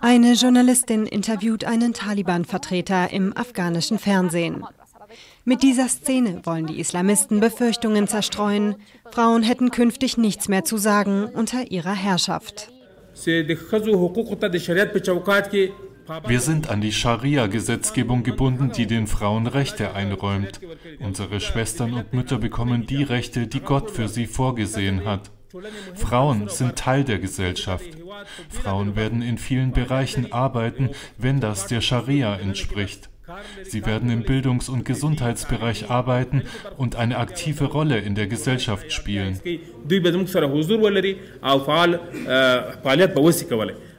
Eine Journalistin interviewt einen Taliban-Vertreter im afghanischen Fernsehen. Mit dieser Szene wollen die Islamisten Befürchtungen zerstreuen, Frauen hätten künftig nichts mehr zu sagen unter ihrer Herrschaft. Wir sind an die Scharia-Gesetzgebung gebunden, die den Frauen Rechte einräumt. Unsere Schwestern und Mütter bekommen die Rechte, die Gott für sie vorgesehen hat. Frauen sind Teil der Gesellschaft. Frauen werden in vielen Bereichen arbeiten, wenn das der Scharia entspricht. Sie werden im Bildungs- und Gesundheitsbereich arbeiten und eine aktive Rolle in der Gesellschaft spielen.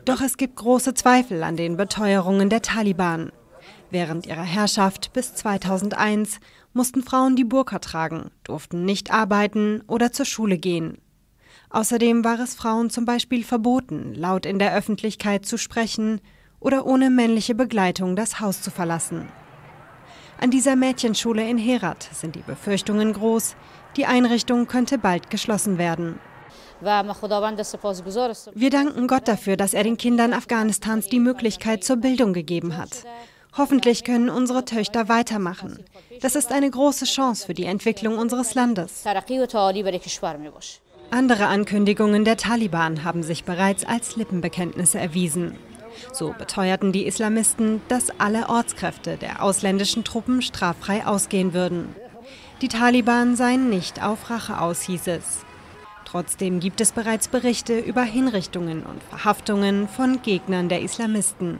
Doch es gibt große Zweifel an den Beteuerungen der Taliban. Während ihrer Herrschaft bis 2001 mussten Frauen die Burka tragen, durften nicht arbeiten oder zur Schule gehen. Außerdem war es Frauen zum Beispiel verboten, laut in der Öffentlichkeit zu sprechen oder ohne männliche Begleitung das Haus zu verlassen. An dieser Mädchenschule in Herat sind die Befürchtungen groß, die Einrichtung könnte bald geschlossen werden. Wir danken Gott dafür, dass er den Kindern Afghanistans die Möglichkeit zur Bildung gegeben hat. Hoffentlich können unsere Töchter weitermachen. Das ist eine große Chance für die Entwicklung unseres Landes. Andere Ankündigungen der Taliban haben sich bereits als Lippenbekenntnisse erwiesen. So beteuerten die Islamisten, dass alle Ortskräfte der ausländischen Truppen straffrei ausgehen würden. Die Taliban seien nicht auf Rache aus, hieß es. Trotzdem gibt es bereits Berichte über Hinrichtungen und Verhaftungen von Gegnern der Islamisten.